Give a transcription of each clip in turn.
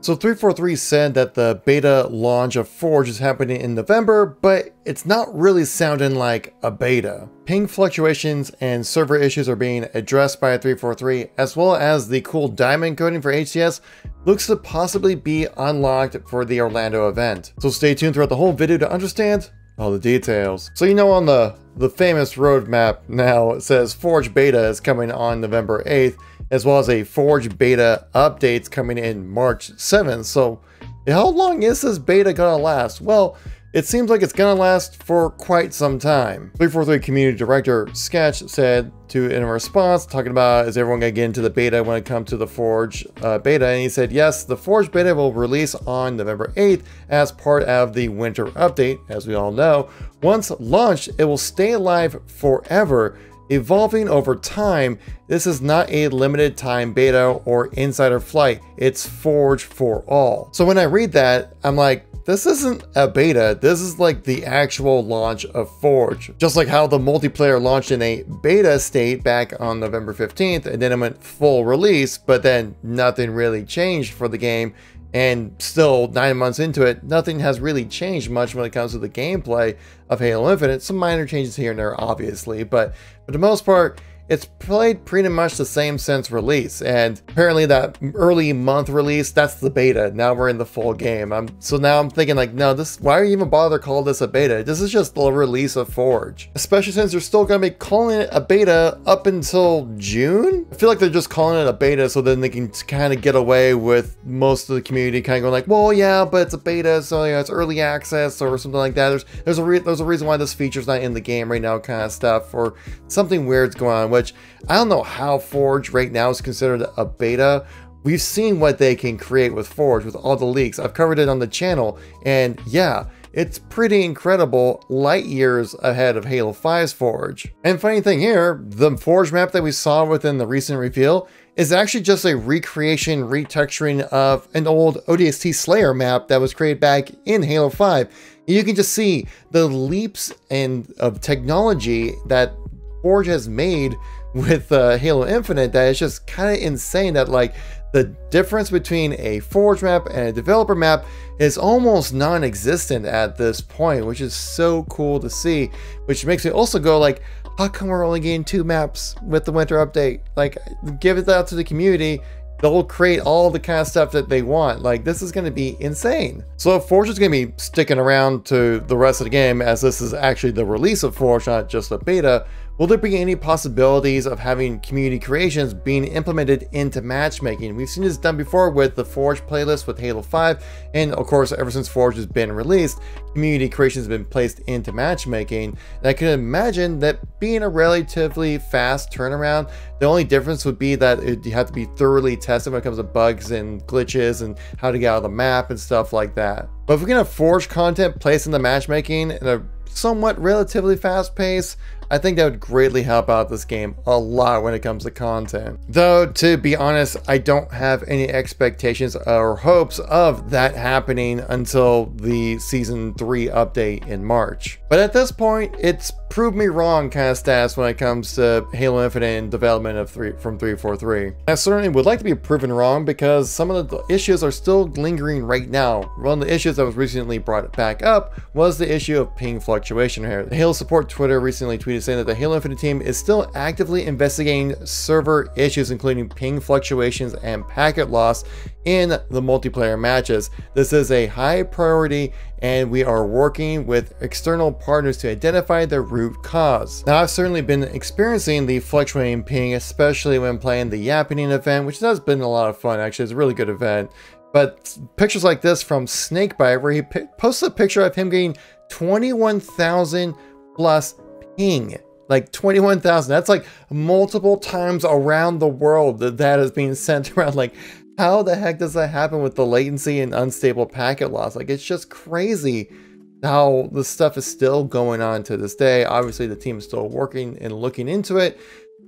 So 343 said that the beta launch of Forge is happening in November, but it's not really sounding like a beta. Ping fluctuations and server issues are being addressed by 343, as well as the cool diamond coating for HCS looks to possibly be unlocked for the Orlando event. So stay tuned throughout the whole video to understand all the details. So you know on the, the famous roadmap now, it says Forge Beta is coming on November 8th, as well as a Forge Beta updates coming in March 7th. So how long is this beta gonna last? Well, it seems like it's gonna last for quite some time. 343 Community Director Sketch said to in response, talking about is everyone gonna get into the beta when it comes to the Forge uh, beta, and he said yes, the Forge beta will release on November 8th as part of the winter update, as we all know. Once launched, it will stay alive forever evolving over time, this is not a limited time beta or insider flight, it's Forge for all. So when I read that, I'm like, this isn't a beta, this is like the actual launch of Forge. Just like how the multiplayer launched in a beta state back on November 15th and then it went full release, but then nothing really changed for the game and still nine months into it, nothing has really changed much when it comes to the gameplay of Halo Infinite. Some minor changes here and there, obviously, but for the most part, it's played pretty much the same since release, and apparently that early month release, that's the beta. Now we're in the full game. I'm, so now I'm thinking like, no, this why are you even bother call this a beta? This is just the release of Forge. Especially since they're still gonna be calling it a beta up until June? I feel like they're just calling it a beta so then they can kind of get away with most of the community kind of going like, well, yeah, but it's a beta, so yeah, it's early access or something like that. There's there's a there's a reason why this feature's not in the game right now, kind of stuff, or something weird's going on which I don't know how Forge right now is considered a beta. We've seen what they can create with Forge with all the leaks. I've covered it on the channel, and yeah, it's pretty incredible, light years ahead of Halo 5's Forge. And funny thing here, the Forge map that we saw within the recent reveal is actually just a recreation, retexturing of an old ODST Slayer map that was created back in Halo 5. You can just see the leaps and of technology that Forge has made with uh, Halo Infinite that is just kind of insane that like the difference between a Forge map and a developer map is almost non-existent at this point, which is so cool to see, which makes me also go like, how come we're only getting two maps with the winter update? Like, give it out to the community they'll create all the kind of stuff that they want. Like, this is going to be insane. So Forge is going to be sticking around to the rest of the game, as this is actually the release of Forge, not just a beta, Will there be any possibilities of having community creations being implemented into matchmaking? We've seen this done before with the Forge playlist with Halo 5, and of course, ever since Forge has been released, community creations have been placed into matchmaking. And I can imagine that being a relatively fast turnaround, the only difference would be that it, you have to be thoroughly tested when it comes to bugs and glitches and how to get out of the map and stuff like that. But if we can have Forge content placed in the matchmaking in a somewhat relatively fast pace, I think that would greatly help out this game a lot when it comes to content. Though, to be honest, I don't have any expectations or hopes of that happening until the Season 3 update in March. But at this point, it's proved me wrong kind of stats when it comes to Halo Infinite and development of three from 343. I certainly would like to be proven wrong because some of the issues are still lingering right now. One of the issues that was recently brought back up was the issue of ping fluctuation here. The Halo support Twitter recently tweeted saying that the Halo Infinite team is still actively investigating server issues including ping fluctuations and packet loss in the multiplayer matches. This is a high priority and we are working with external partners to identify the root cause. Now I've certainly been experiencing the fluctuating ping especially when playing the Yappening event which has been a lot of fun actually it's a really good event. But pictures like this from Snakebite where he posts a picture of him getting 21,000 plus ping. Like 21,000. That's like multiple times around the world that that is being sent around. Like, how the heck does that happen with the latency and unstable packet loss? Like, it's just crazy how the stuff is still going on to this day. Obviously, the team is still working and looking into it.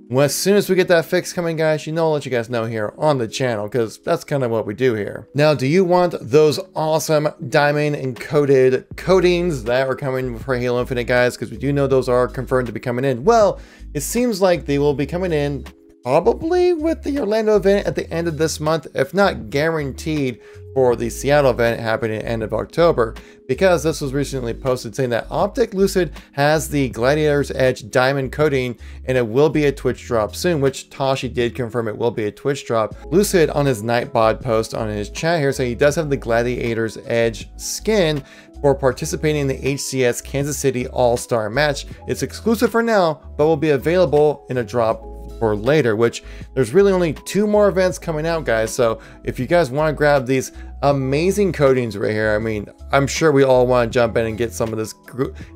Well, as soon as we get that fix coming, guys, you know I'll let you guys know here on the channel, because that's kind of what we do here. Now, do you want those awesome diamond encoded coatings that are coming for Halo Infinite, guys? Because we do know those are confirmed to be coming in. Well, it seems like they will be coming in probably with the Orlando event at the end of this month, if not guaranteed for the Seattle event happening at the end of October, because this was recently posted saying that Optic Lucid has the Gladiator's Edge diamond coating and it will be a Twitch drop soon, which Tashi did confirm it will be a Twitch drop. Lucid on his Nightbot post on his chat here saying he does have the Gladiator's Edge skin for participating in the HCS Kansas City All-Star match. It's exclusive for now, but will be available in a drop for later, which there's really only two more events coming out, guys. So if you guys want to grab these amazing coatings right here, I mean, I'm sure we all want to jump in and get some of this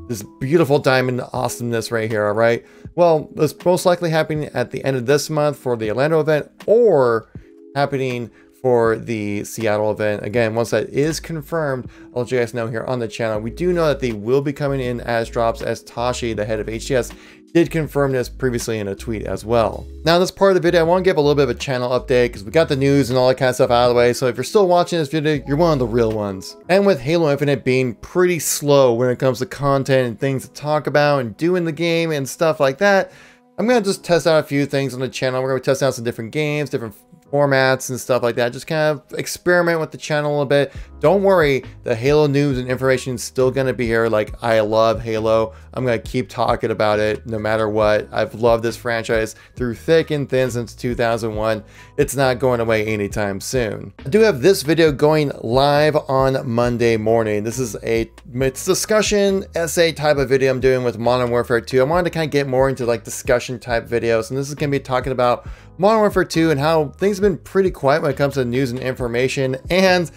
this beautiful diamond awesomeness right here, all right? Well, it's most likely happening at the end of this month for the Orlando event or happening for the Seattle event. Again, once that is confirmed, I'll let you guys know here on the channel. We do know that they will be coming in as drops as Tashi, the head of HCS, did confirm this previously in a tweet as well. Now, this part of the video, I want to give a little bit of a channel update because we got the news and all that kind of stuff out of the way. So if you're still watching this video, you're one of the real ones. And with Halo Infinite being pretty slow when it comes to content and things to talk about and do in the game and stuff like that, I'm going to just test out a few things on the channel. We're going to test out some different games, different formats and stuff like that. Just kind of experiment with the channel a little bit. Don't worry, the Halo news and information is still going to be here. Like, I love Halo. I'm going to keep talking about it no matter what. I've loved this franchise through thick and thin since 2001. It's not going away anytime soon. I do have this video going live on Monday morning. This is a it's discussion essay type of video I'm doing with Modern Warfare 2. I wanted to kind of get more into like discussion type videos, and this is going to be talking about Modern Warfare 2 and how things have been pretty quiet when it comes to news and information and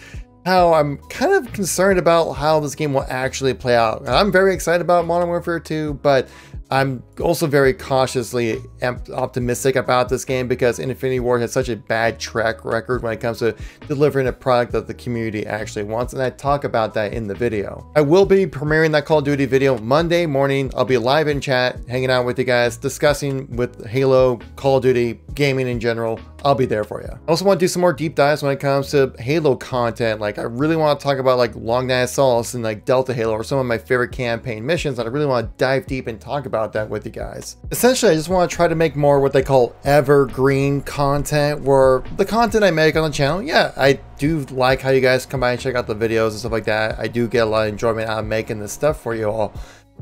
how I'm kind of concerned about how this game will actually play out. I'm very excited about Modern Warfare 2, but I'm also very cautiously optimistic about this game because Infinity Ward has such a bad track record when it comes to delivering a product that the community actually wants, and I talk about that in the video. I will be premiering that Call of Duty video Monday morning. I'll be live in chat, hanging out with you guys, discussing with Halo, Call of Duty, gaming in general. I'll be there for you. I also want to do some more deep dives when it comes to Halo content. Like I really want to talk about like Long Night of Solace and like Delta Halo or some of my favorite campaign missions that I really want to dive deep and talk about that with you guys. Essentially, I just want to try to make more what they call evergreen content where the content I make on the channel, yeah, I do like how you guys come by and check out the videos and stuff like that. I do get a lot of enjoyment out of making this stuff for you all.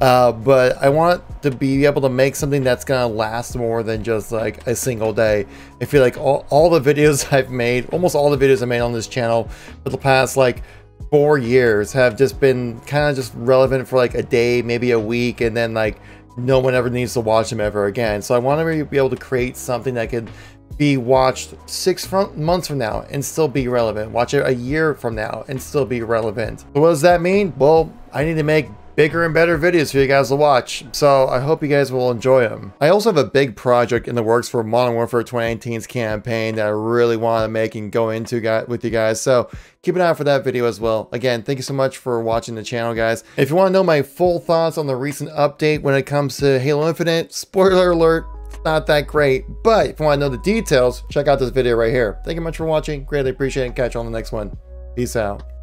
Uh, but I want to be able to make something that's gonna last more than just like a single day. I feel like all, all the videos I've made, almost all the videos I made on this channel for the past like four years have just been kind of just relevant for like a day, maybe a week, and then like no one ever needs to watch them ever again. So I want to be able to create something that could be watched six months from now and still be relevant. Watch it a year from now and still be relevant. So what does that mean? Well, I need to make bigger and better videos for you guys to watch. So I hope you guys will enjoy them. I also have a big project in the works for Modern Warfare 2019's campaign that I really want to make and go into with you guys. So keep an eye out for that video as well. Again, thank you so much for watching the channel, guys. If you want to know my full thoughts on the recent update when it comes to Halo Infinite, spoiler alert, not that great. But if you want to know the details, check out this video right here. Thank you much for watching. Greatly appreciate it. Catch you on the next one. Peace out.